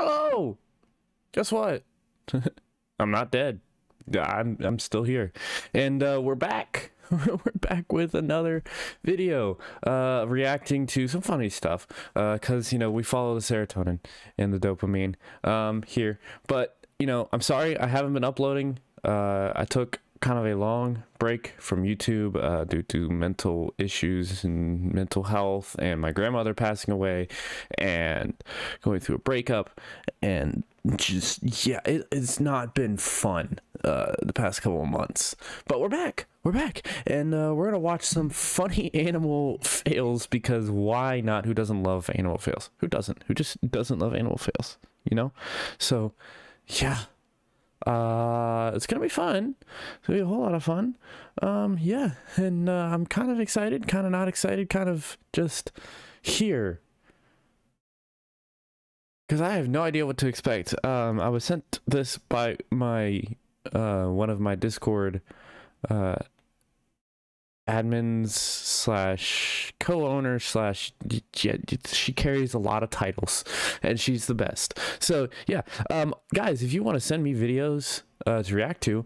Hello. Guess what? I'm not dead. I'm I'm still here, and uh, we're back. we're back with another video, uh, reacting to some funny stuff. Because you know we follow the serotonin and the dopamine um, here, but you know I'm sorry I haven't been uploading. Uh, I took kind of a long break from YouTube uh, due to mental issues and mental health, and my grandmother passing away, and going through a breakup, and just yeah, it, it's not been fun uh, the past couple of months. But we're back, we're back, and uh, we're gonna watch some funny animal fails because why not? Who doesn't love animal fails? Who doesn't? Who just doesn't love animal fails? You know? So yeah uh it's gonna be fun. It's gonna be a whole lot of fun. Um yeah and uh, i'm kind of excited kind of not excited kind of just here. Because i have no idea what to expect. Um i was sent this by my uh one of my discord uh admins slash co-owner slash she carries a lot of titles and she's the best. So yeah um guys if you want to send me videos uh, to react to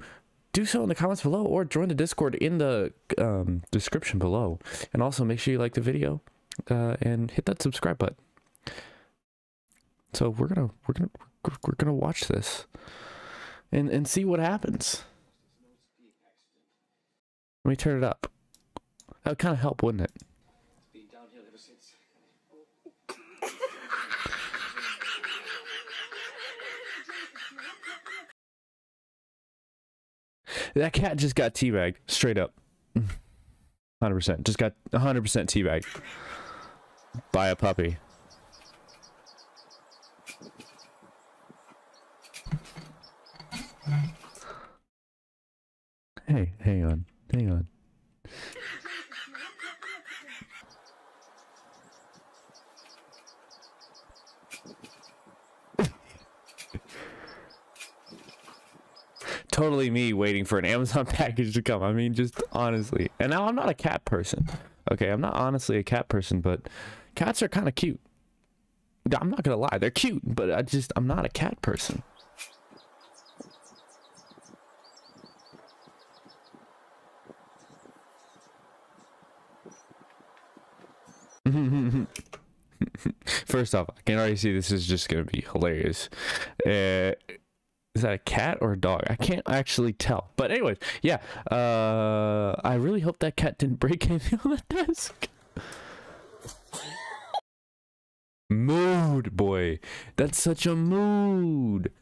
do so in the comments below or join the discord in the um, description below. And also make sure you like the video uh, and hit that subscribe button. So we're gonna we're gonna we're gonna watch this and and see what happens. Let me turn it up that would kind of help, wouldn't it? That cat just got teabagged, straight up. Mm. 100%. Just got 100% teabagged by a puppy. Hey, hang on. Hang on. Totally me waiting for an Amazon package to come. I mean, just honestly. And now I'm not a cat person. Okay, I'm not honestly a cat person, but cats are kind of cute. I'm not gonna lie, they're cute, but I just I'm not a cat person. First off, I can already see this is just gonna be hilarious. Uh, is that a cat or a dog? I can't actually tell. But anyways, yeah. Uh, I really hope that cat didn't break anything on the desk. mood, boy. That's such a mood.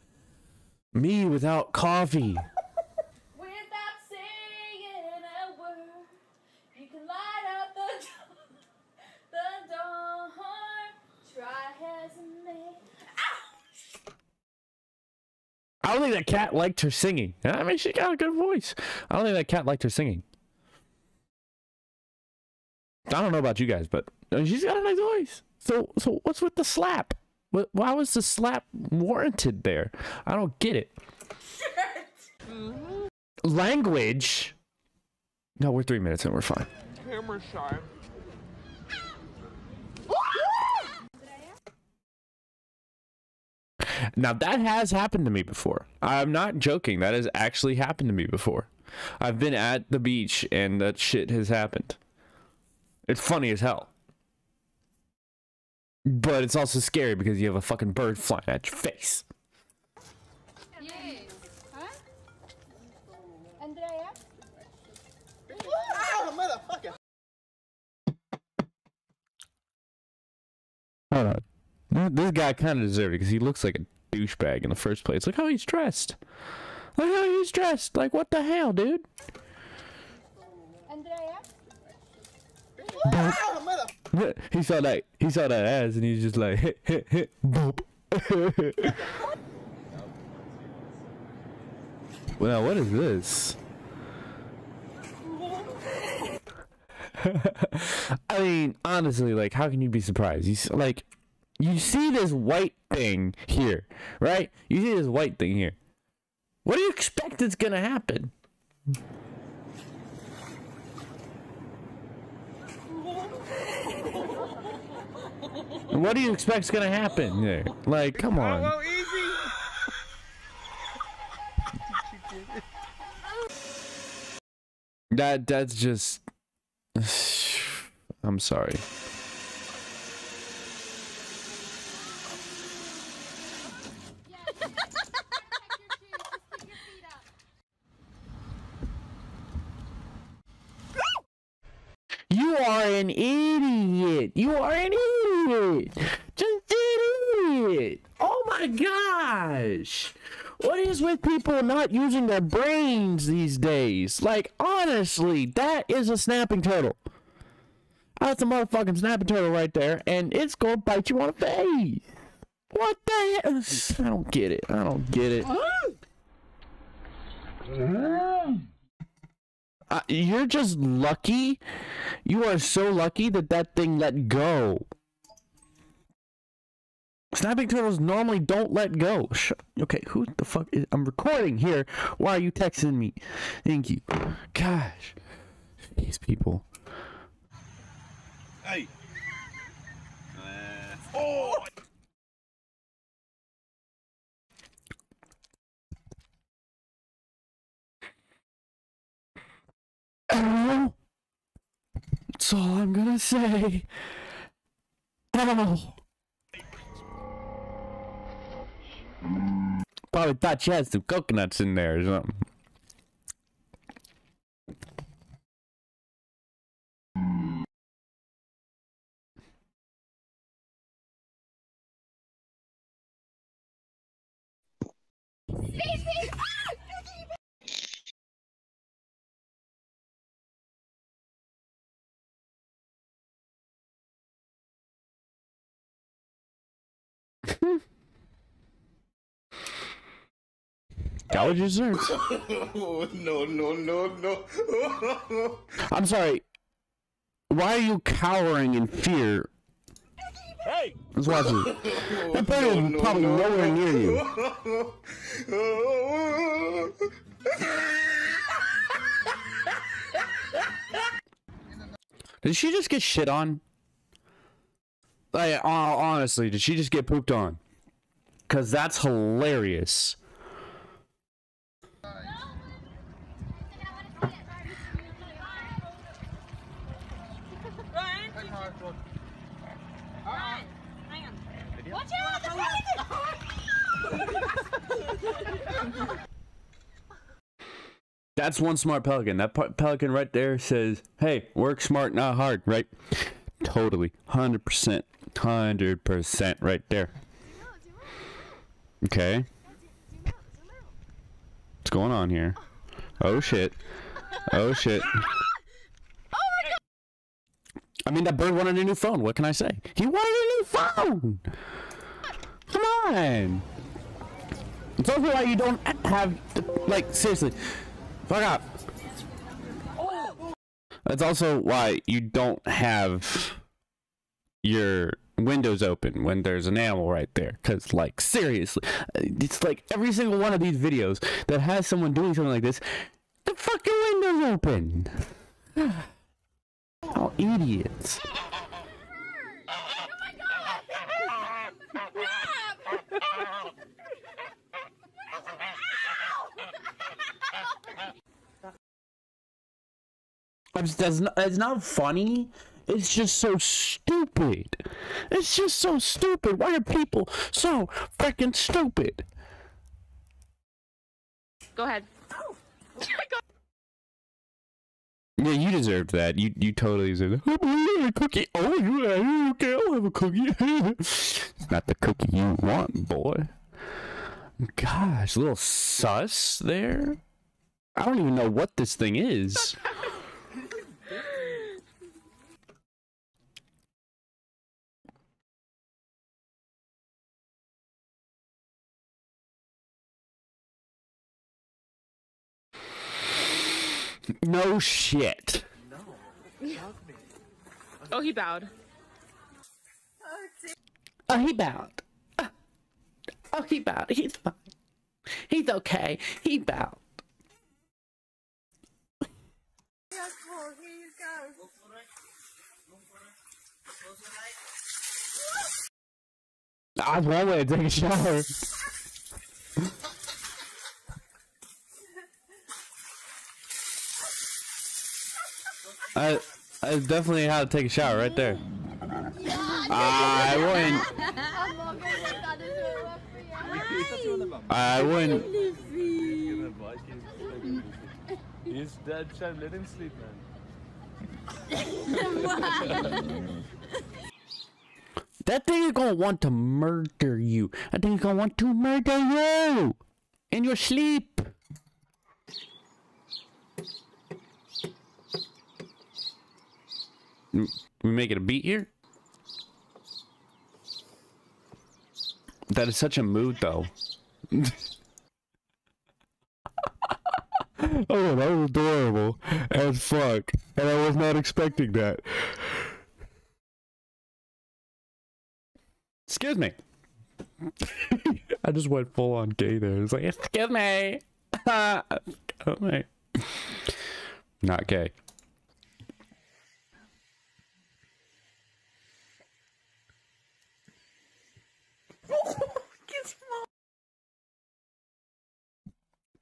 Me without coffee. Think that cat liked her singing. I mean, she got a good voice. I don't think that cat liked her singing. I don't know about you guys, but she's got a nice voice. So, so what's with the slap? Why was the slap warranted there? I don't get it. Language. No, we're three minutes and we're fine. Now that has happened to me before. I'm not joking. That has actually happened to me before. I've been at the beach and that shit has happened. It's funny as hell. But it's also scary because you have a fucking bird flying at your face. Yes. Huh? Andrea? Ow, motherfucker! Hold on. This guy kind of deserved it because he looks like a douchebag in the first place. Look how he's dressed. Look how he's dressed. Like, what the hell, dude? he saw that he saw that ass and he's just like hit hit hit boop. well, what is this? I mean, honestly, like, how can you be surprised? He's like, you see this white thing here, right? You see this white thing here. What do you expect is gonna happen? What do you expect expect's gonna happen there? Like, come on. Oh. That that's just. I'm sorry. You are an idiot. You are an idiot. Just an idiot. Oh my gosh. What is with people not using their brains these days? Like, honestly, that is a snapping turtle. That's a motherfucking snapping turtle right there, and it's gonna bite you on the face. What the hell? I don't get it. I don't get it. Mm. Uh, you're just lucky. You are so lucky that that thing let go. Snapping turtles normally don't let go. Sh- okay, who the fuck is. I'm recording here. Why are you texting me? Thank you. Gosh. These people. Hey. Uh, oh. Ow. That's all I'm gonna say. Ow. Probably thought she had some coconuts in there or something. Got what you deserve. Oh, no, no, no, no. I'm sorry. Why are you cowering in fear? hey. Let's watch it. That bird is probably nowhere near you. Did she just get shit on? Like, honestly, did she just get pooped on? Cause that's hilarious. Ryan, Ryan, hang on. Watch out! The That's one smart pelican. That pelican right there says, "Hey, work smart, not hard." Right? Totally, hundred percent, hundred percent, right there. Okay, what's going on here? Oh shit! Oh shit! I mean, that bird wanted a new phone. What can I say? He wanted a new phone. Come on. It's also why you don't have, like, seriously, fuck up. That's also why you don't have your windows open when there's an animal right there. Because, like, seriously, uh, it's like every single one of these videos that has someone doing something like this, the fucking window's open. Oh, idiots. That's not, it's not funny. It's just so stupid. It's just so stupid. Why are people so freaking stupid? Go ahead. Yeah, you deserved that. You you totally deserved that. Oh, you have a cookie. Oh, you have, okay, I'll have a cookie. it's not the cookie you want, boy. Gosh, a little sus there. I don't even know what this thing is. No shit. Oh, he bowed. Oh, he bowed. Oh, he bowed. He's fine. He's okay. He bowed. That's one way to take a shower. I I definitely had to take a shower right there. I wouldn't. I wouldn't. He's dead, Chad. Let him sleep, man. That thing is gonna want to murder you. That thing is gonna want to murder you in your sleep. We make it a beat here. That is such a mood, though. oh, that was adorable as fuck, and I was not expecting that. Excuse me. I just went full on gay there. It's like, excuse me. excuse me. Not gay.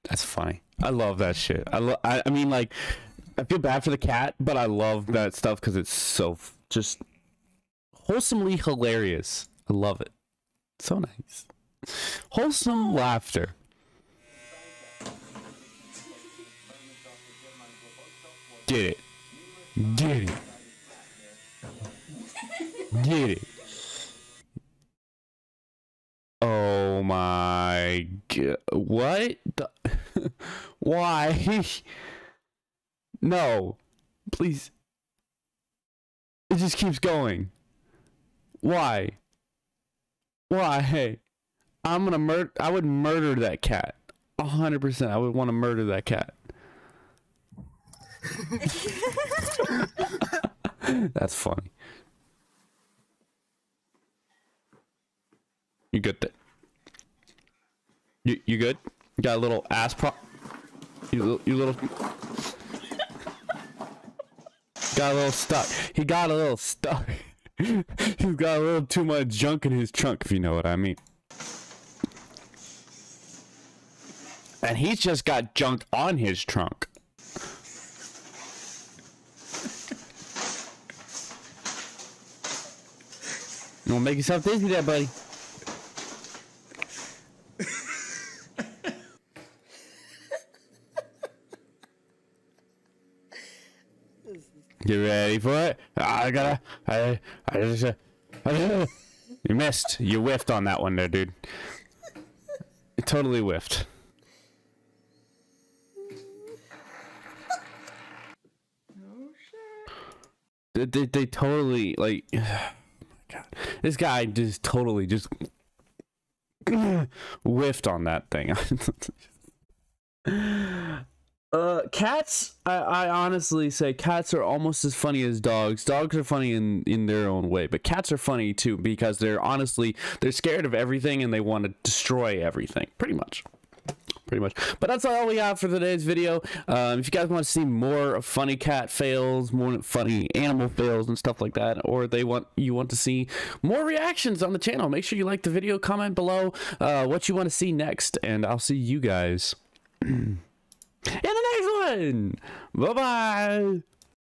That's funny. I love that shit. I love. I, I mean, like, I feel bad for the cat, but I love that stuff because it's so just wholesomely hilarious. I love it. So nice. Wholesome laughter. Get it. Get it. Get it. My god. What? The- Why? no. Please. It just keeps going. Why? Why? Hey, I'm gonna murder. I would murder that cat. A hundred percent. I would want to murder that cat. That's funny. You good? Th- you you good? You got a little ass pro. You little- you little. got a little stuck. He got a little stuck. He's got a little too much junk in his trunk, if you know what I mean. And he's just got junk on his trunk. You wanna make yourself dizzy there, buddy? You ready for it? I gotta. I. I just. Uh, you missed. You whiffed on that one there, dude. You totally whiffed. They, they, they totally like. Oh my god, this guy just totally just whiffed on that thing. Uh, cats. I, I honestly say cats are almost as funny as dogs. Dogs are funny in in their own way, but cats are funny too because they're honestly they're scared of everything and they want to destroy everything. Pretty much. Pretty much. But that's all we have for today's video. Um, if you guys want to see more funny cat fails, more funny animal fails and stuff like that, or they want you want to see more reactions on the channel, make sure you like the video, comment below uh, what you want to see next, and I'll see you guys in the next one. Bye bye.